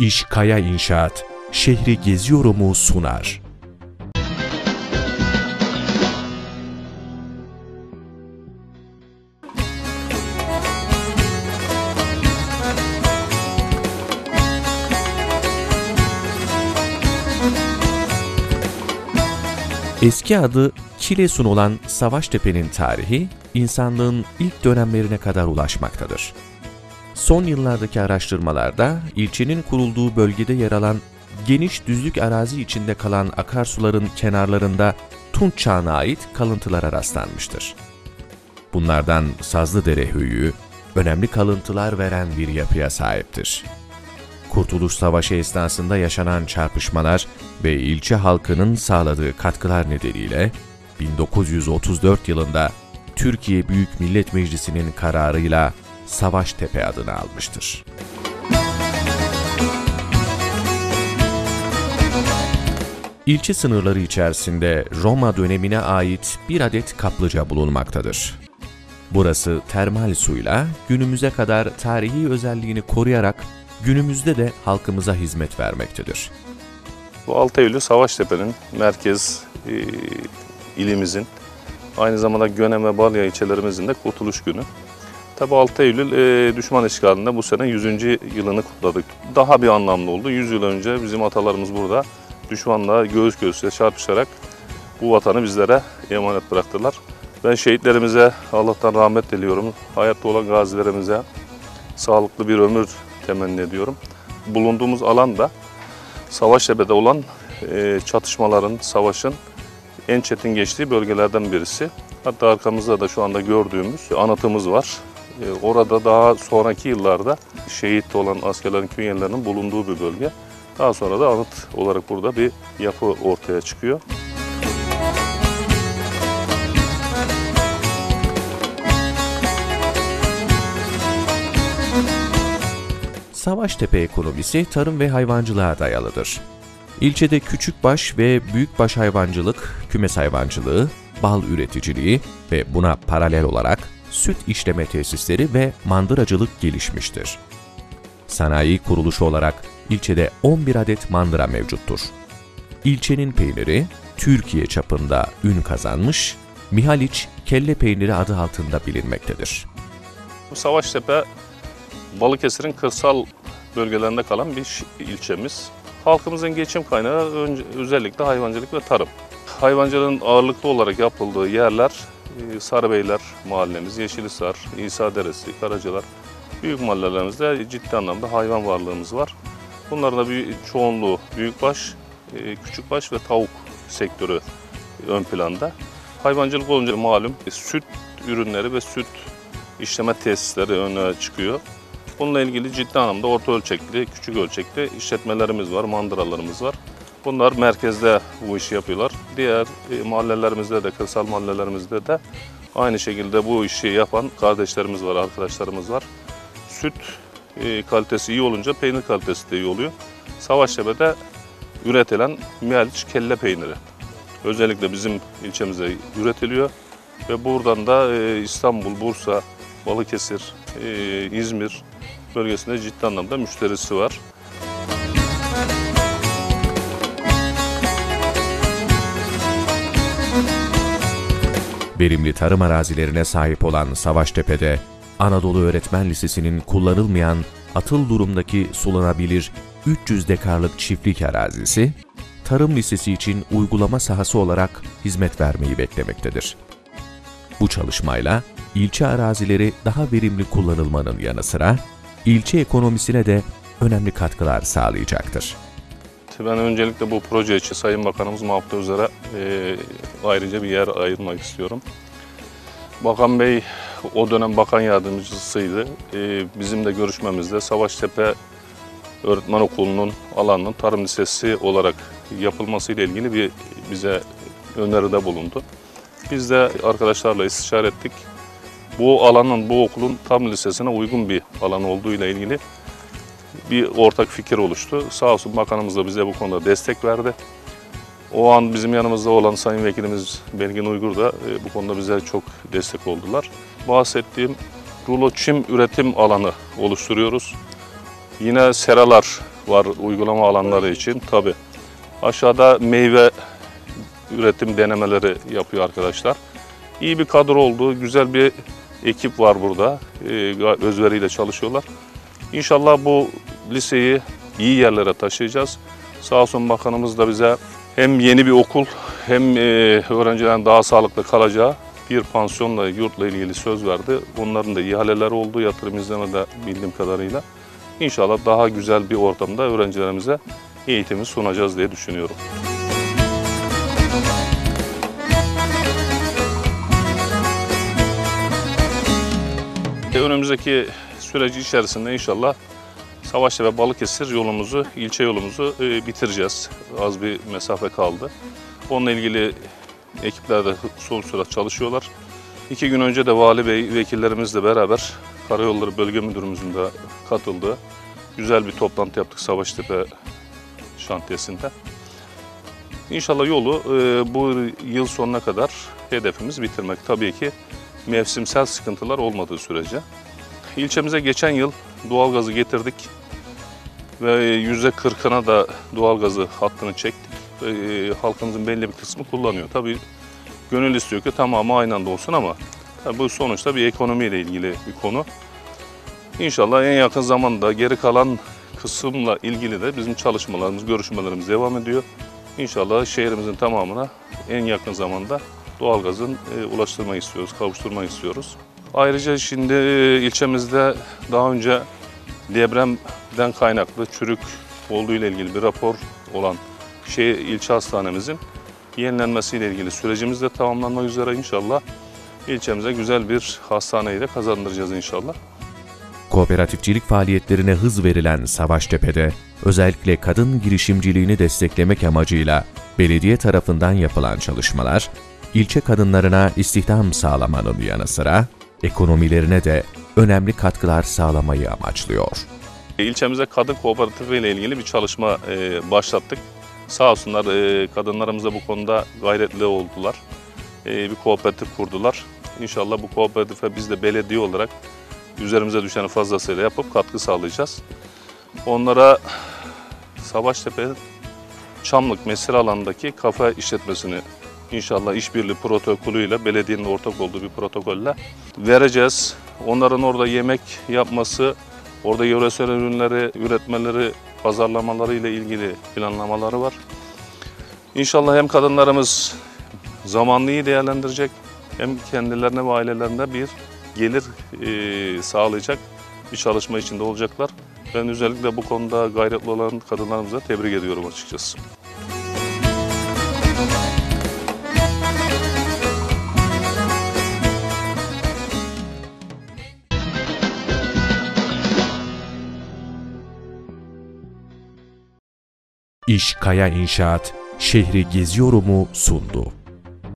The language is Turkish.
İş Kaya İnşaat, şehri geziyorumu sunar. Eski adı Kilesun olan Savaştepe'nin tarihi, insanlığın ilk dönemlerine kadar ulaşmaktadır. Son yıllardaki araştırmalarda ilçenin kurulduğu bölgede yer alan geniş düzlük arazi içinde kalan akarsuların kenarlarında Tunç çağına ait kalıntılara rastlanmıştır. Bunlardan Sazlıdere Höyüğü, önemli kalıntılar veren bir yapıya sahiptir. Kurtuluş Savaşı esnasında yaşanan çarpışmalar ve ilçe halkının sağladığı katkılar nedeniyle 1934 yılında Türkiye Büyük Millet Meclisi'nin kararıyla Savaştepe adını almıştır. İlçe sınırları içerisinde Roma dönemine ait bir adet kaplıca bulunmaktadır. Burası termal suyla günümüze kadar tarihi özelliğini koruyarak günümüzde de halkımıza hizmet vermektedir. Bu 6 Eylül Savaştepe'nin merkez e, ilimizin aynı zamanda Gönem ve Balya ilçelerimizin de kurtuluş günü. Tabi 6 Eylül e, düşman işgalinde bu sene 100. yılını kutladık. Daha bir anlamlı oldu. 100 yıl önce bizim atalarımız burada düşmanla göğüs göğüse çarpışarak bu vatanı bizlere emanet bıraktılar. Ben şehitlerimize Allah'tan rahmet diliyorum. Hayatta olan gazilerimize sağlıklı bir ömür temenni ediyorum. Bulunduğumuz alan da Savaştepe'de olan e, çatışmaların, savaşın en çetin geçtiği bölgelerden birisi. Hatta arkamızda da şu anda gördüğümüz anıtımız var. E, orada daha sonraki yıllarda şehit olan askerlerin künyelerinin bulunduğu bir bölge. Daha sonra da anıt olarak burada bir yapı ortaya çıkıyor. Savaştepe ekonomisi tarım ve hayvancılığa dayalıdır. İlçede küçükbaş ve büyükbaş hayvancılık, kümes hayvancılığı, bal üreticiliği ve buna paralel olarak süt işleme tesisleri ve mandıracılık gelişmiştir. Sanayi kuruluşu olarak ilçede 11 adet mandıra mevcuttur. İlçenin peyniri Türkiye çapında ün kazanmış, Mihaliç kelle peyniri adı altında bilinmektedir. Bu Savaştepe Balıkesir'in kırsal bölgelerinde kalan bir ilçemiz. Halkımızın geçim kaynağı önce, özellikle hayvancılık ve tarım. Hayvancılığın ağırlıklı olarak yapıldığı yerler Sarıbeyler mahallemiz, Yeşilisar, İsa Deresi, Karacalar. Büyük mahallelerimizde ciddi anlamda hayvan varlığımız var. Bunların da bir çoğunluğu büyükbaş, e, küçükbaş ve tavuk sektörü ön planda. Hayvancılık olunca malum e, süt ürünleri ve süt işleme tesisleri öne çıkıyor. Bununla ilgili ciddi anlamda orta ölçekli, küçük ölçekli işletmelerimiz var, mandıralarımız var. Bunlar merkezde bu işi yapıyorlar. Diğer e, mahallelerimizde de, kırsal mahallelerimizde de aynı şekilde bu işi yapan kardeşlerimiz var, arkadaşlarımız var. Süt e, kalitesi iyi olunca peynir kalitesi de iyi oluyor. Savaştepe'de üretilen Mihaliç kelle peyniri. Özellikle bizim ilçemizde üretiliyor ve buradan da e, İstanbul, Bursa, Balıkesir, İzmir bölgesinde ciddi anlamda müşterisi var. Verimli tarım arazilerine sahip olan Savaştepe'de, Anadolu Öğretmen Lisesi'nin kullanılmayan atıl durumdaki sulanabilir 300 dekarlık çiftlik arazisi, Tarım Lisesi için uygulama sahası olarak hizmet vermeyi beklemektedir. Bu çalışmayla ilçe arazileri daha verimli kullanılmanın yanı sıra ilçe ekonomisine de önemli katkılar sağlayacaktır. Ben öncelikle bu proje için Sayın Bakanımız Mahmut Özer'e e, ayrıca bir yer ayırmak istiyorum. Bakan Bey o dönem bakan yardımcısıydı. E, bizim de görüşmemizde Savaştepe Öğretmen Okulu'nun alanının tarım lisesi olarak yapılması ile ilgili bir bize öneride bulundu. Biz de arkadaşlarla istişare ettik. Bu alanın, bu okulun tam lisesine uygun bir alan olduğu ile ilgili bir ortak fikir oluştu. Sağ olsun bakanımız da bize bu konuda destek verdi. O an bizim yanımızda olan Sayın Vekilimiz Belgin Uygur da e, bu konuda bize çok destek oldular. Bahsettiğim rulo çim üretim alanı oluşturuyoruz. Yine seralar var uygulama alanları için tabi. Aşağıda meyve üretim denemeleri yapıyor arkadaşlar. İyi bir kadro oldu, güzel bir ekip var burada. Ga- özveriyle çalışıyorlar. İnşallah bu liseyi iyi yerlere taşıyacağız. Sağ olsun bakanımız da bize hem yeni bir okul hem e, öğrencilerin daha sağlıklı kalacağı bir pansiyonla, yurtla ilgili söz verdi. Bunların da ihaleleri oldu yatırım izlemede bildiğim kadarıyla. İnşallah daha güzel bir ortamda öğrencilerimize eğitimi sunacağız diye düşünüyorum. E, Önümüzdeki süreci içerisinde inşallah Savaştepe Balıkesir yolumuzu, ilçe yolumuzu e, bitireceğiz. Az bir mesafe kaldı. Onunla ilgili ekipler de son sürat çalışıyorlar. İki gün önce de Vali Bey vekillerimizle beraber Karayolları Bölge Müdürümüzün de katıldığı güzel bir toplantı yaptık Savaştepe şantiyesinde. İnşallah yolu e, bu yıl sonuna kadar hedefimiz bitirmek. Tabii ki mevsimsel sıkıntılar olmadığı sürece. İlçemize geçen yıl doğalgazı getirdik ve yüzde kırkına da doğalgazı hattını çektik. E, halkımızın belli bir kısmı kullanıyor. Tabii gönül istiyor ki tamamı aynı anda olsun ama bu sonuçta bir ekonomiyle ilgili bir konu. İnşallah en yakın zamanda geri kalan kısımla ilgili de bizim çalışmalarımız, görüşmelerimiz devam ediyor. İnşallah şehrimizin tamamına en yakın zamanda doğalgazın e, ulaştırmayı istiyoruz, kavuşturmayı istiyoruz. Ayrıca şimdi e, ilçemizde daha önce depremden kaynaklı çürük olduğu ile ilgili bir rapor olan şey ilçe hastanemizin yenilenmesiyle ilgili sürecimiz de tamamlanmak üzere inşallah ilçemize güzel bir hastaneyi de kazandıracağız inşallah. Kooperatifçilik faaliyetlerine hız verilen Savaştepe'de özellikle kadın girişimciliğini desteklemek amacıyla belediye tarafından yapılan çalışmalar, ilçe kadınlarına istihdam sağlamanın yanı sıra ekonomilerine de önemli katkılar sağlamayı amaçlıyor. İlçemize kadın kooperatifi ile ilgili bir çalışma e, başlattık. Sağ olsunlar e, kadınlarımız da bu konuda gayretli oldular. E, bir kooperatif kurdular. İnşallah bu kooperatife biz de belediye olarak üzerimize düşeni fazlasıyla yapıp katkı sağlayacağız. Onlara Savaştepe Çamlık mesire alanındaki kafe işletmesini inşallah işbirliği protokolüyle belediyenin ortak olduğu bir protokolle vereceğiz. Onların orada yemek yapması, orada yöresel ürünleri üretmeleri, pazarlamaları ile ilgili planlamaları var. İnşallah hem kadınlarımız zamanlı iyi değerlendirecek hem kendilerine ve ailelerine bir gelir e, sağlayacak bir çalışma içinde olacaklar. Ben özellikle bu konuda gayretli olan kadınlarımıza tebrik ediyorum açıkçası. İş Kaya İnşaat şehri geziyorumu sundu.